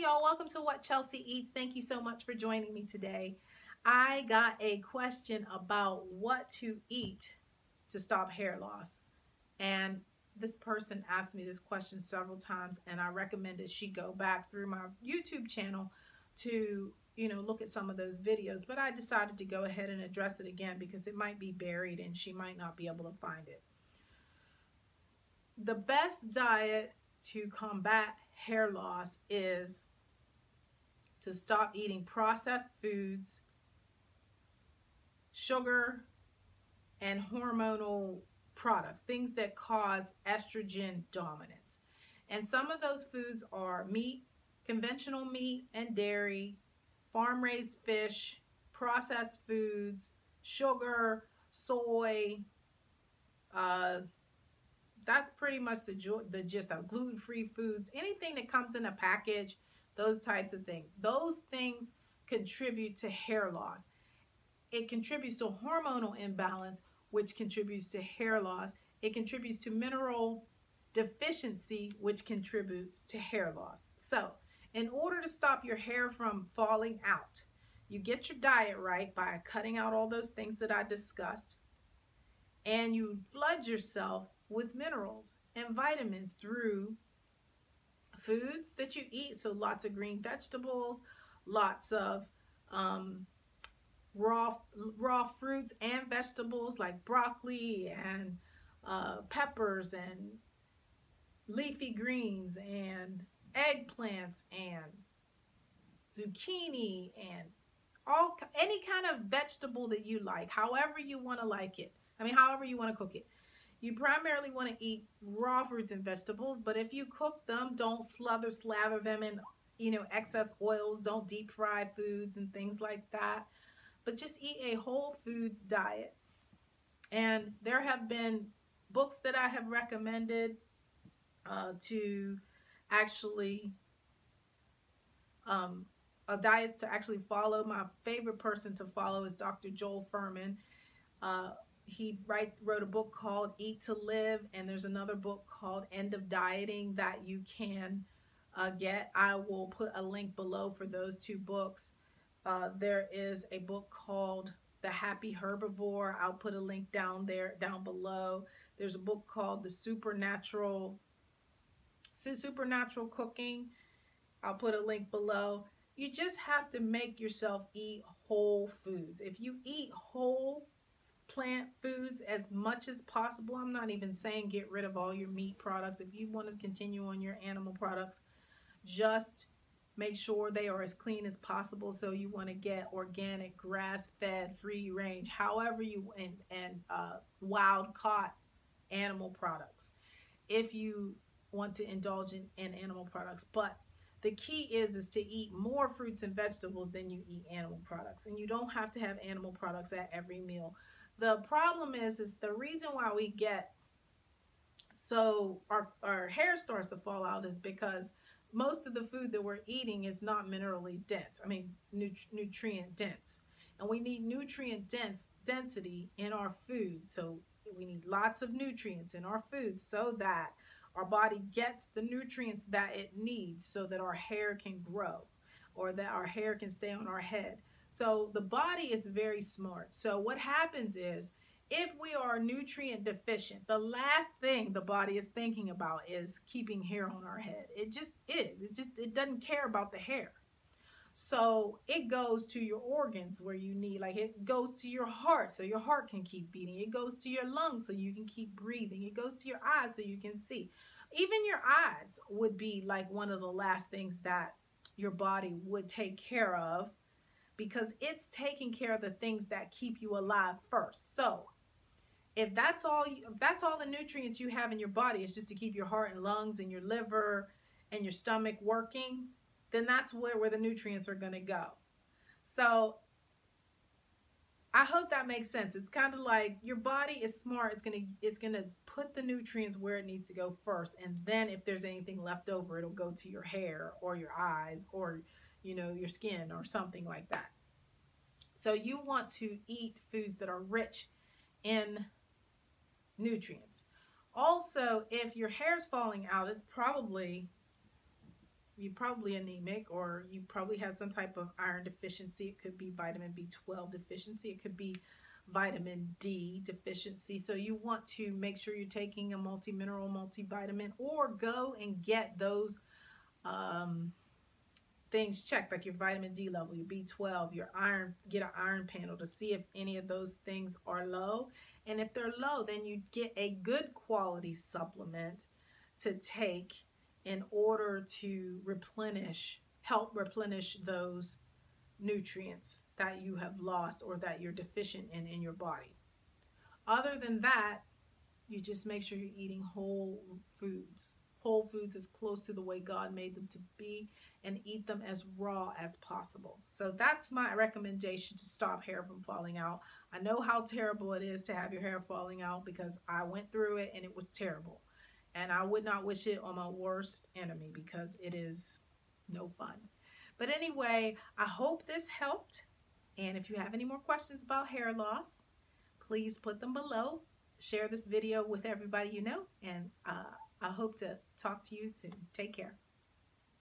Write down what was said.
Y'all, welcome to What Chelsea Eats. Thank you so much for joining me today. I got a question about what to eat to stop hair loss. And this person asked me this question several times and I recommended she go back through my YouTube channel to, you know, look at some of those videos. But I decided to go ahead and address it again because it might be buried and she might not be able to find it. The best diet to combat hair loss is to stop eating processed foods, sugar, and hormonal products, things that cause estrogen dominance. And some of those foods are meat, conventional meat and dairy, farm-raised fish, processed foods, sugar, soy, uh, that's pretty much the, the gist of gluten-free foods. Anything that comes in a package, those types of things. Those things contribute to hair loss. It contributes to hormonal imbalance, which contributes to hair loss. It contributes to mineral deficiency, which contributes to hair loss. So, in order to stop your hair from falling out, you get your diet right by cutting out all those things that I discussed, and you flood yourself with minerals and vitamins through foods that you eat. So lots of green vegetables, lots of um, raw raw fruits and vegetables like broccoli and uh, peppers and leafy greens and eggplants and zucchini and all any kind of vegetable that you like, however you want to like it. I mean, however you want to cook it. You primarily want to eat raw fruits and vegetables, but if you cook them, don't slother, slather them in, you know, excess oils. Don't deep fry foods and things like that. But just eat a whole foods diet. And there have been books that I have recommended uh, to actually um, a diets to actually follow. My favorite person to follow is Dr. Joel Fuhrman. Uh, he writes wrote a book called Eat to Live, and there's another book called End of Dieting that you can uh, get. I will put a link below for those two books. Uh, there is a book called The Happy Herbivore. I'll put a link down there, down below. There's a book called The Supernatural, Supernatural Cooking. I'll put a link below. You just have to make yourself eat whole foods. If you eat whole plant foods as much as possible. I'm not even saying get rid of all your meat products. If you want to continue on your animal products, just make sure they are as clean as possible. So you want to get organic, grass-fed, free range, however you, and, and uh, wild caught animal products. If you want to indulge in, in animal products. But the key is is to eat more fruits and vegetables than you eat animal products and you don't have to have animal products at every meal the problem is, is the reason why we get so our, our hair starts to fall out is because most of the food that we're eating is not minerally dense. I mean, nut nutrient dense. And we need nutrient dense density in our food. So we need lots of nutrients in our food so that our body gets the nutrients that it needs so that our hair can grow or that our hair can stay on our head. So the body is very smart. So what happens is if we are nutrient deficient, the last thing the body is thinking about is keeping hair on our head. It just is. It just it doesn't care about the hair. So it goes to your organs where you need, like it goes to your heart so your heart can keep beating. It goes to your lungs so you can keep breathing. It goes to your eyes so you can see. Even your eyes would be like one of the last things that your body would take care of because it's taking care of the things that keep you alive first. So if that's all if that's all the nutrients you have in your body is just to keep your heart and lungs and your liver and your stomach working, then that's where, where the nutrients are going to go. So I hope that makes sense. It's kind of like your body is smart. It's going to it's going to put the nutrients where it needs to go first and then if there's anything left over, it'll go to your hair or your eyes or you know, your skin or something like that. So you want to eat foods that are rich in nutrients. Also, if your hair's falling out, it's probably you're probably anemic or you probably have some type of iron deficiency. It could be vitamin B12 deficiency. It could be vitamin D deficiency. So you want to make sure you're taking a multi-mineral, multivitamin or go and get those um, things checked like your vitamin D level, your B12, your iron, get an iron panel to see if any of those things are low. And if they're low, then you get a good quality supplement to take in order to replenish, help replenish those nutrients that you have lost or that you're deficient in in your body. Other than that, you just make sure you're eating whole foods. Whole foods as close to the way God made them to be and eat them as raw as possible. So that's my recommendation to stop hair from falling out. I know how terrible it is to have your hair falling out because I went through it and it was terrible. And I would not wish it on my worst enemy because it is no fun. But anyway, I hope this helped. And if you have any more questions about hair loss, please put them below. Share this video with everybody you know. And uh, I hope to talk to you soon. Take care.